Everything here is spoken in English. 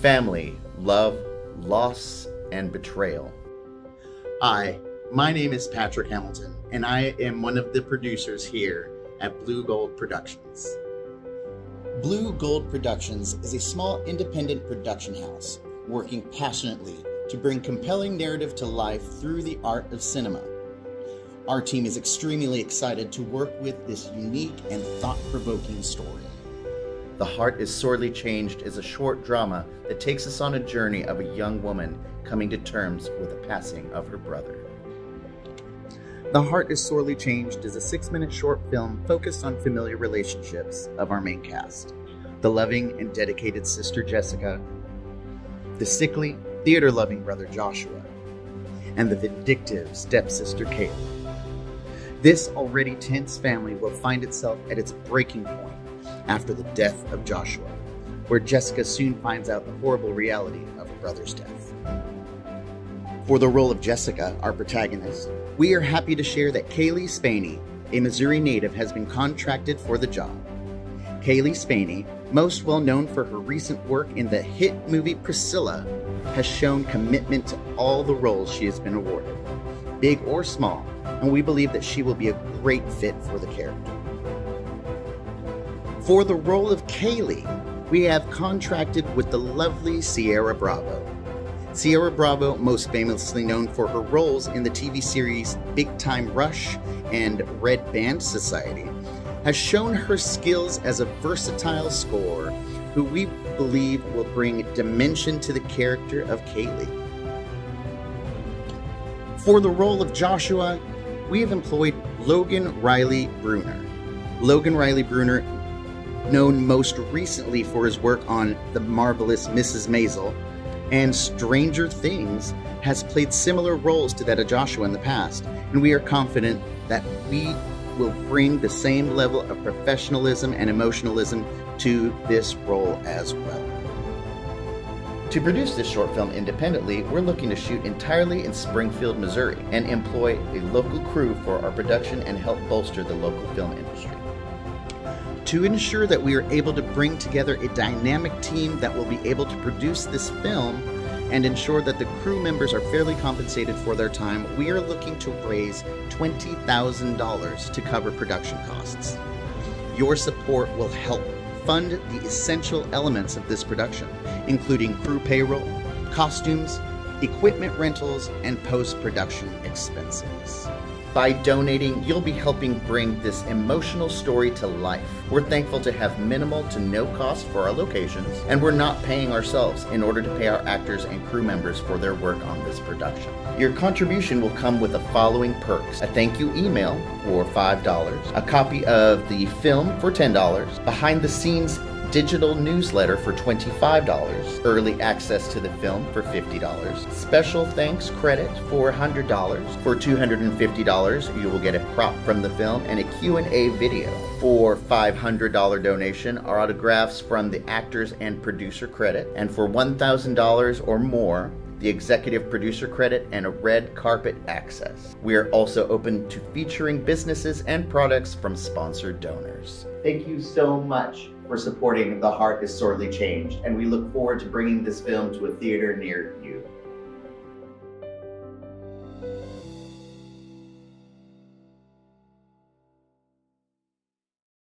family, love, loss, and betrayal. Hi, my name is Patrick Hamilton, and I am one of the producers here at Blue Gold Productions. Blue Gold Productions is a small independent production house working passionately to bring compelling narrative to life through the art of cinema. Our team is extremely excited to work with this unique and thought provoking story. The Heart is Sorely Changed is a short drama that takes us on a journey of a young woman coming to terms with the passing of her brother. The Heart is Sorely Changed is a six minute short film focused on familiar relationships of our main cast the loving and dedicated sister Jessica, the sickly, theater loving brother Joshua, and the vindictive stepsister Kaylee. This already tense family will find itself at its breaking point after the death of Joshua, where Jessica soon finds out the horrible reality of her brother's death. For the role of Jessica, our protagonist, we are happy to share that Cailee Spaeny, a Missouri native, has been contracted for the job. Cailee Spaeny, most well known for her recent work in the hit movie Priscilla, has shown commitment to all the roles she has been awarded, big or small, and we believe that she will be a great fit for the character. For the role of Kaylee, we have contracted with the lovely Ciara Bravo. Ciara Bravo, most famously known for her roles in the TV series Big Time Rush and Red Band Society, has shown her skills as a versatile scorer who we believe will bring dimension to the character of Kaylee. For the role of Joshua, we have employed Logan Riley Bruner. Logan Riley Bruner, known most recently for his work on The Marvelous Mrs. Maisel and Stranger Things, has played similar roles to that of Joshua in the past, and we are confident that we will bring the same level of professionalism and emotionalism to this role as well. To produce this short film independently, we're looking to shoot entirely in Springfield, Missouri, and employ a local crew for our production and help bolster the local film industry. To ensure that we are able to bring together a dynamic team that will be able to produce this film and ensure that the crew members are fairly compensated for their time, we are looking to raise $20,000 to cover production costs. Your support will help fund the essential elements of this production, including crew payroll, costumes, equipment rentals, and post production expenses. By donating, you'll be helping bring this emotional story to life. We're thankful to have minimal to no cost for our locations, and we're not paying ourselves in order to pay our actors and crew members for their work on this production. Your contribution will come with the following perks a thank you email for $5, a copy of the film for $10, behind the scenes digital newsletter for $25, early access to the film for $50, special thanks credit for $100. For $250, you will get a prop from the film and a Q&A video. For $500 donation are autographs from the actors and producer credit, and for $1,000 or more, the executive producer credit, and a red carpet access. We are also open to featuring businesses and products from sponsored donors. Thank you so much for supporting The Heart is Sorely Changed, and we look forward to bringing this film to a theater near you.